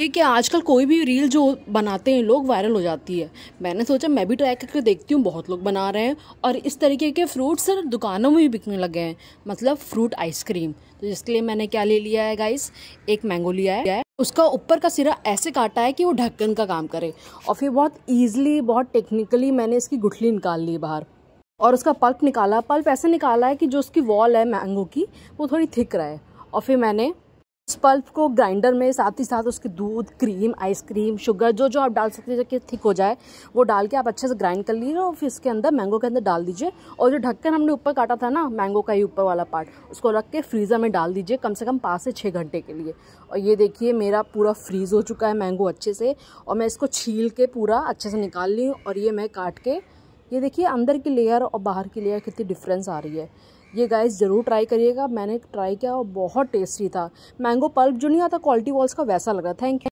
ये कि आजकल कोई भी रील जो बनाते हैं, लोग वायरल हो जाती है। मैंने सोचा, मैं भी ट्राई करके देखती हूँ, बहुत लोग बना रहे हैं। और इस तरीके के फ्रूट्स दुकानों में भी बिकने लगे हैं। मतलब फ्रूट आइसक्रीम। तो जिसके लिए मैंने क्या ले लिया है गाइस एक मैंगो लिया है। उसका ऊपर का सिरा ऐसे काटा है कि वो ढक्कन का काम करे। और फिर बहुत ईजिली बहुत टेक्निकली मैंने इसकी गुठली निकाल ली बाहर। और उसका पल्प निकाला। पल्प ऐसे निकाला है कि जो उसकी वॉल है मैंगो की, वो थोड़ी थिक रहे। और फिर मैंने उस पल्प को ग्राइंडर में साथ ही साथ उसके दूध, क्रीम आइसक्रीम शुगर जो जो आप डाल सकते हैं कि थिक हो जाए, वो डाल के आप अच्छे से ग्राइंड कर लीजिए और फिर इसके अंदर मैंगो के अंदर डाल दीजिए। और जो ढक्कन हमने ऊपर काटा था ना मैंगो का ही ऊपर वाला पार्ट उसको रख के फ्रीज़र में डाल दीजिए कम से कम पाँच से छः घंटे के लिए। और ये देखिए, मेरा पूरा फ्रीज़ हो चुका है मैंगो अच्छे से और मैं इसको छील के पूरा अच्छे से निकाल ली और ये मैं काट के, ये देखिए अंदर की लेयर और बाहर की लेयर कितनी डिफरेंस आ रही है। ये गाइस ज़रूर ट्राई करिएगा। मैंने ट्राई किया और बहुत टेस्टी था। मैंगो पल्प जो नहीं आता क्वालिटी वॉल्स का वैसा लग रहा थैंक यू